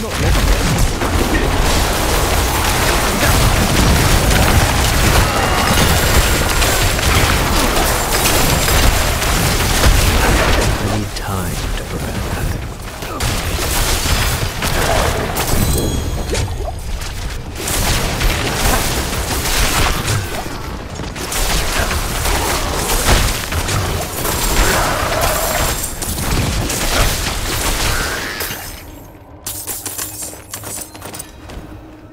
I not ready. Need time to prepare that.